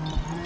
Mm-hmm.